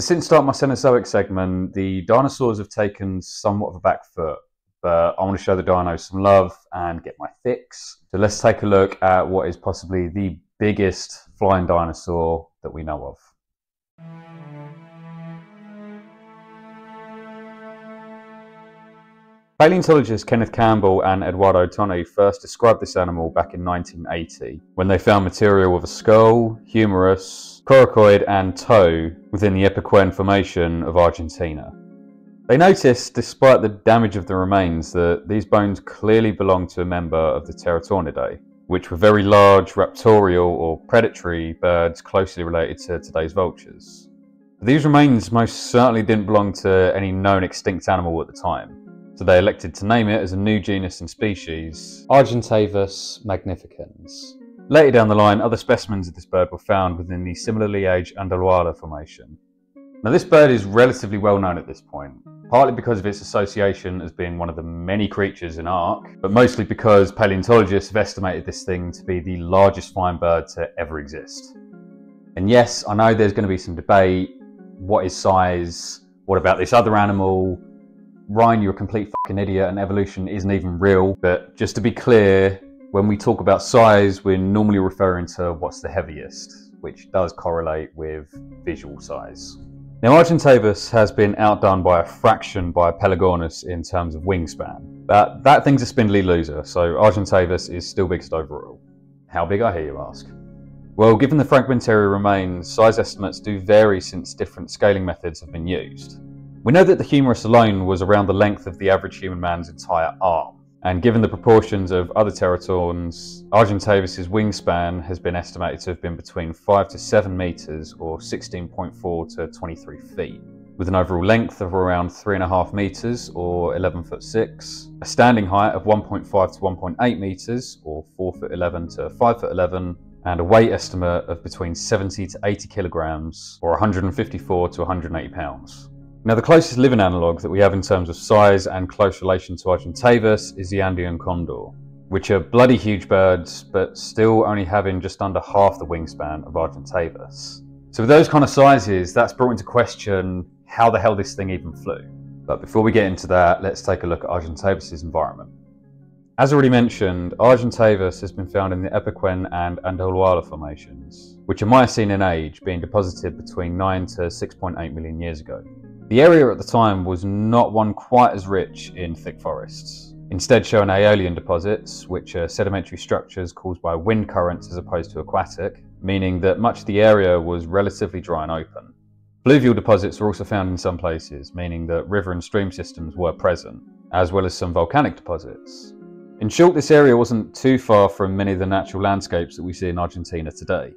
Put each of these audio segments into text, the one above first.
Since start my Cenozoic segment, the dinosaurs have taken somewhat of a back foot, but I want to show the dinos some love and get my fix. So let's take a look at what is possibly the biggest flying dinosaur that we know of. Paleontologists Kenneth Campbell and Eduardo Tonni first described this animal back in 1980 when they found material with a skull, humerus, coracoid and toe within the Epecuén Formation of Argentina. They noticed, despite the damage of the remains, that these bones clearly belonged to a member of the Teratornidae, which were very large raptorial or predatory birds closely related to today's vultures. These remains most certainly didn't belong to any known extinct animal at the time, so they elected to name it as a new genus and species, Argentavis magnificens. Later down the line, other specimens of this bird were found within the similarly aged Andalhuala Formation. Now this bird is relatively well known at this point, partly because of its association as being one of the many creatures in Ark, but mostly because paleontologists have estimated this thing to be the largest flying bird to ever exist. And yes, I know there's going to be some debate, what is size, what about this other animal, Ryan, you're a complete fucking idiot and evolution isn't even real. But just to be clear, when we talk about size, we're normally referring to what's the heaviest, which does correlate with visual size. Now, Argentavis has been outdone by a fraction by Pelagornis in terms of wingspan. But that thing's a spindly loser, so Argentavis is still biggest overall. How big, I hear you ask? Well, given the fragmentary remains, size estimates do vary since different scaling methods have been used. We know that the humerus alone was around the length of the average human man's entire arm. And given the proportions of other teratorns, Argentavis's wingspan has been estimated to have been between 5 to 7 metres or 16.4 to 23 feet, with an overall length of around 3.5 metres or 11 foot 6, a standing height of 1.5 to 1.8 metres or 4 foot 11 to 5 foot 11, and a weight estimate of between 70 to 80 kilograms or 154 to 180 pounds. Now, the closest living analogue that we have in terms of size and close relation to Argentavis is the Andean condor, which are bloody huge birds, but still only having just under half the wingspan of Argentavis. So with those kind of sizes, that's brought into question how the hell this thing even flew. But before we get into that, let's take a look at Argentavis's environment. As already mentioned, Argentavis has been found in the Epecuén and Andalhuala formations, which are Miocene in age, being deposited between 9 to 6.8 million years ago. The area at the time was not one quite as rich in thick forests, instead showing aeolian deposits, which are sedimentary structures caused by wind currents as opposed to aquatic, meaning that much of the area was relatively dry and open. Fluvial deposits were also found in some places, meaning that river and stream systems were present, as well as some volcanic deposits. In short, this area wasn't too far from many of the natural landscapes that we see in Argentina today.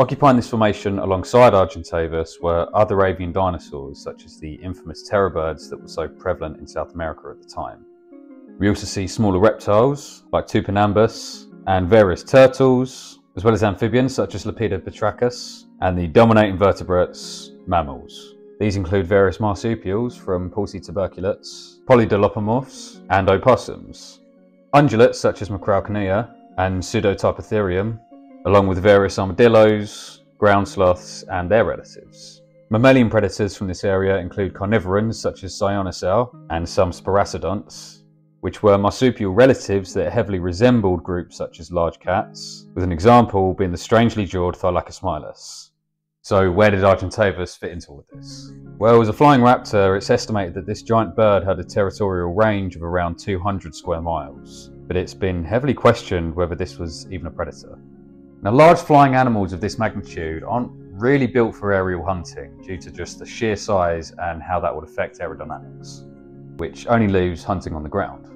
Occupying this formation alongside Argentavis were other avian dinosaurs, such as the infamous terrorbirds that were so prevalent in South America at the time. We also see smaller reptiles, like Tupinambis, and various turtles, as well as amphibians such as Lepidopterus, and the dominating vertebrates, mammals. These include various marsupials from Pulci Polydolopimorphs, and opossums. Ungulates such as Macrauchenia and Pseudotypotherium, along with various armadillos, ground sloths, and their relatives. Mammalian predators from this area include carnivorans such as Cyonasua and some Sparassodonts, which were marsupial relatives that heavily resembled groups such as large cats, with an example being the strangely jawed Thylacosmilus. So where did Argentavis fit into all of this? Well, as a flying raptor, it's estimated that this giant bird had a territorial range of around 200 square miles, but it's been heavily questioned whether this was even a predator. Now, large flying animals of this magnitude aren't really built for aerial hunting due to just the sheer size and how that would affect aerodynamics, which only leaves hunting on the ground.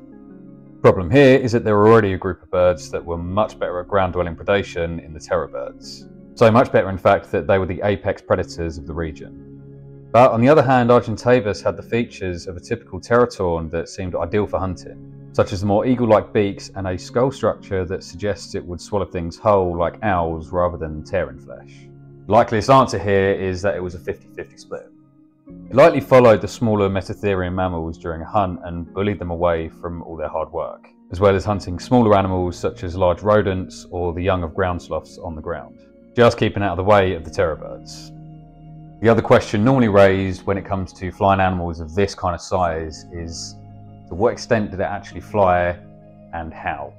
Problem here is that there were already a group of birds that were much better at ground-dwelling predation in the terror birds. So much better, in fact, that they were the apex predators of the region. But on the other hand, Argentavis had the features of a typical teratorn that seemed ideal for hunting such as the more eagle-like beaks and a skull structure that suggests it would swallow things whole like owls rather than tearing flesh. The likeliest answer here is that it was a 50-50 split. It likely followed the smaller Mesotherian mammals during a hunt and bullied them away from all their hard work, as well as hunting smaller animals such as large rodents or the young of ground sloths on the ground, just keeping out of the way of the terror birds. The other question normally raised when it comes to flying animals of this kind of size is to what extent did it actually fly and how?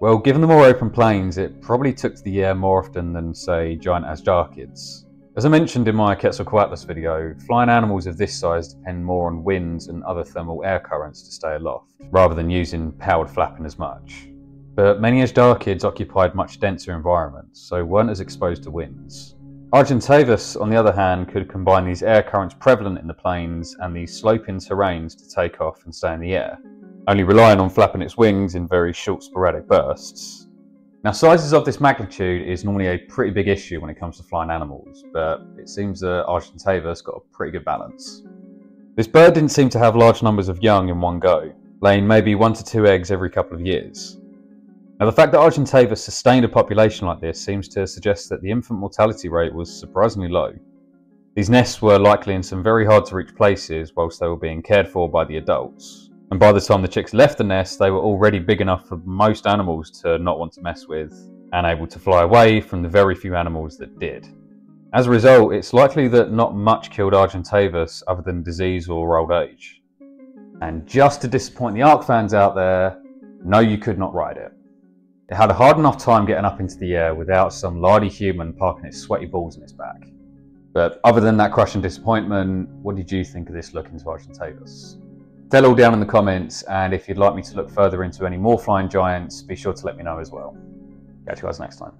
Well, given the more open plains, it probably took to the air more often than, say, giant Azhdarchids. As I mentioned in my Quetzalcoatlus video, flying animals of this size depend more on winds and other thermal air currents to stay aloft, rather than using powered flapping as much. But many Azhdarchids occupied much denser environments, so weren't as exposed to winds. Argentavis, on the other hand, could combine these air currents prevalent in the plains and these sloping terrains to take off and stay in the air, only relying on flapping its wings in very short sporadic bursts. Now sizes of this magnitude is normally a pretty big issue when it comes to flying animals, but it seems that Argentavis got a pretty good balance. This bird didn't seem to have large numbers of young in one go, laying maybe one to two eggs every couple of years. Now the fact that Argentavis sustained a population like this seems to suggest that the infant mortality rate was surprisingly low. These nests were likely in some very hard to reach places whilst they were being cared for by the adults, and by the time the chicks left the nest, they were already big enough for most animals to not want to mess with, and able to fly away from the very few animals that did. As a result, it's likely that not much killed Argentavis other than disease or old age. And just to disappoint the ARK fans out there, no, you could not ride it. It had a hard enough time getting up into the air without some lardy human parking its sweaty balls in its back. But other than that crushing disappointment, what did you think of this look into Argentavis? Tell all down in the comments, and if you'd like me to look further into any more flying giants, be sure to let me know as well. Catch you guys next time.